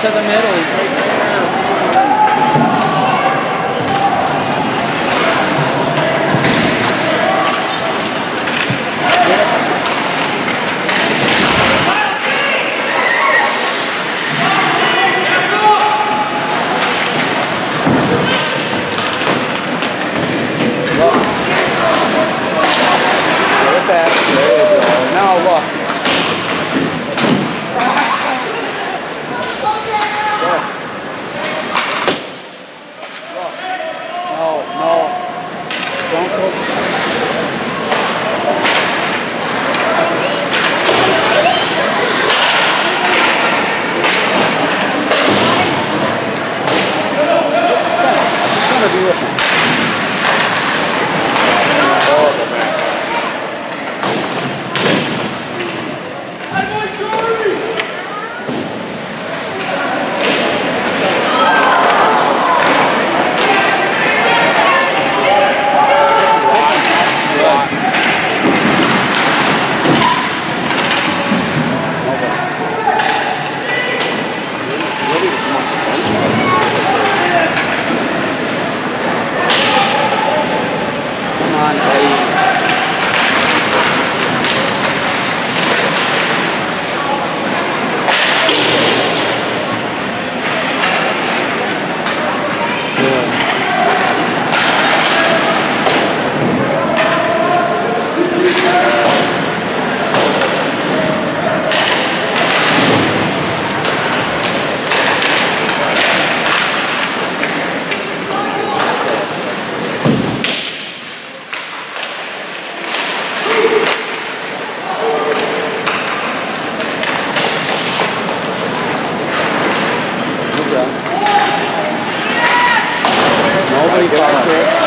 to the middle. Johnny Cochran.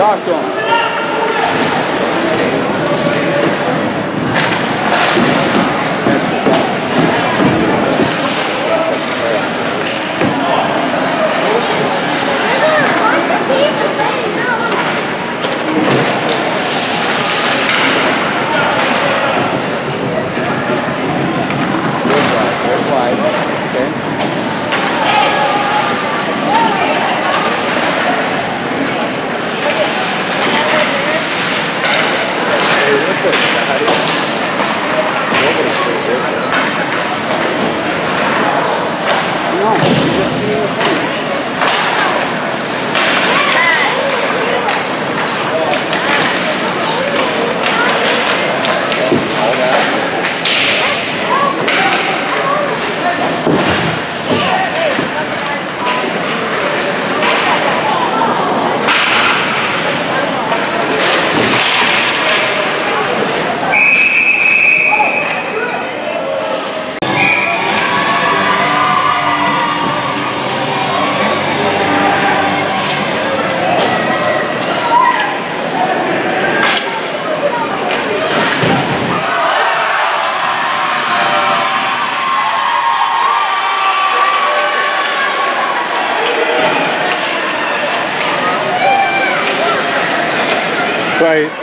Doctor.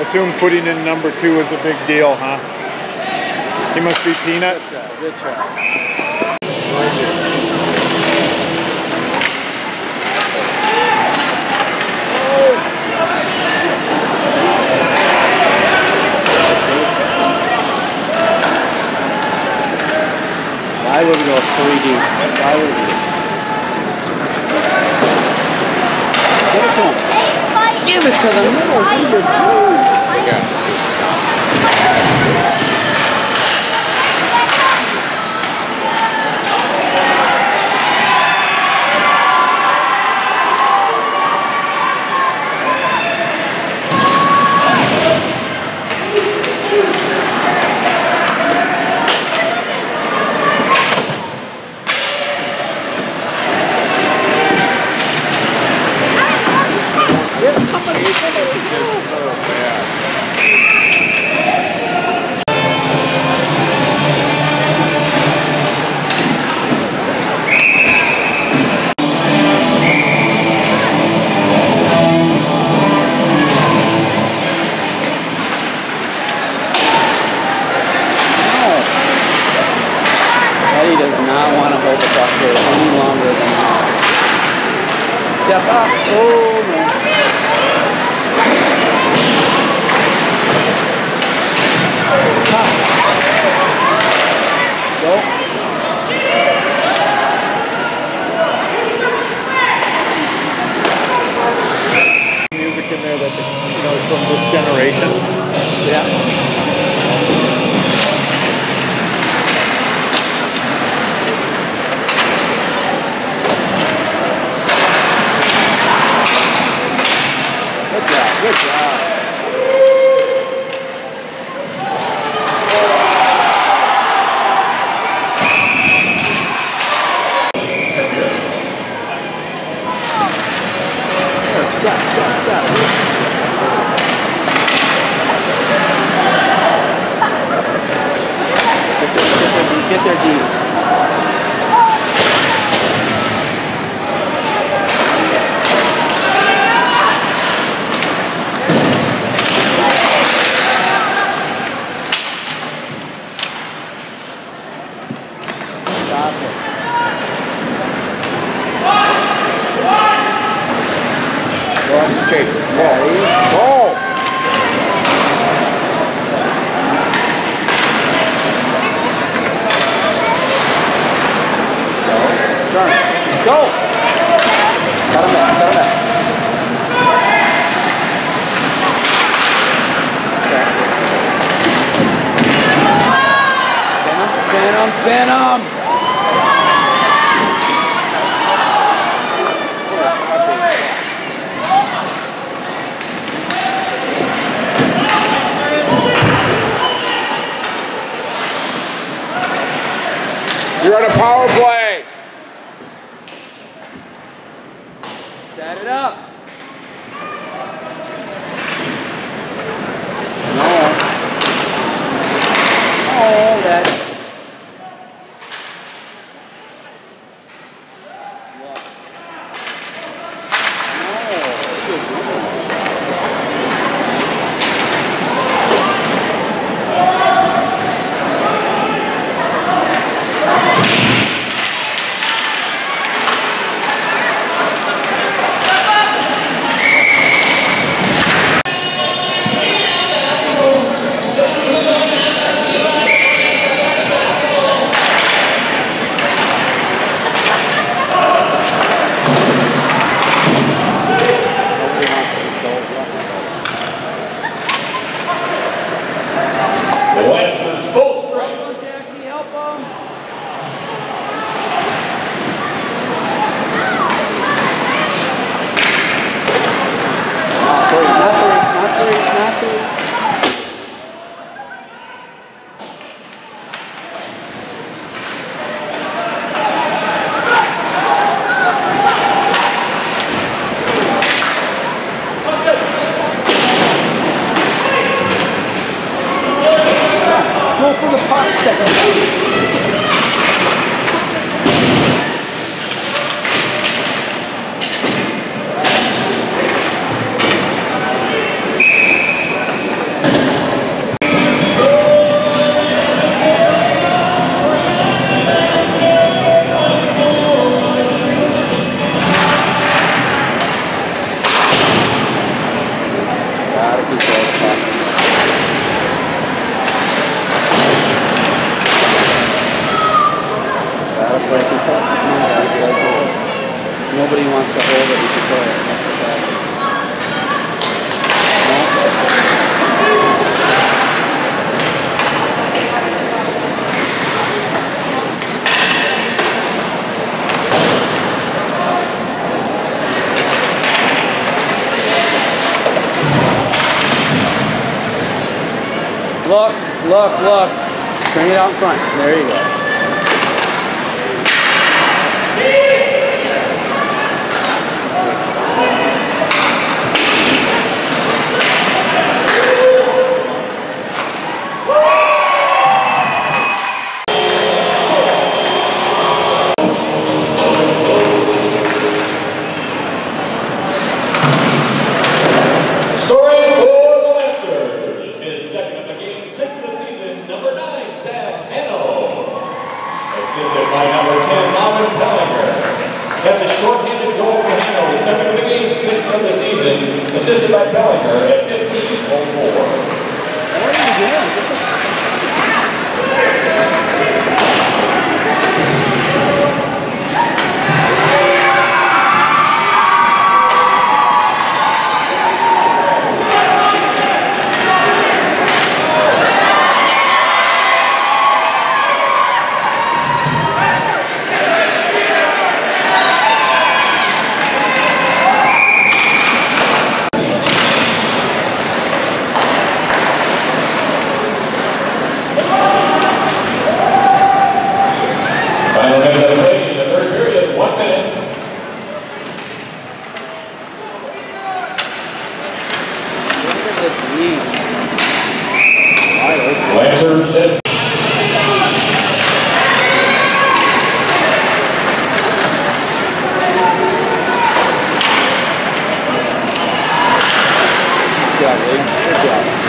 assume putting in number two was a big deal, huh? He must be Peanut. Good try, good job. Would go 3D? Would? Give it to them. Give it to the middle number two. Yeah. Venom! You're on a power play. Look, look, look. Bring it out in front. There you go. assisted by number 10, Marvin Pellinger. That's a shorthanded goal for Hanover, second of the game, sixth of the season, assisted by Pellinger at 15.04. What are you doing? Good job.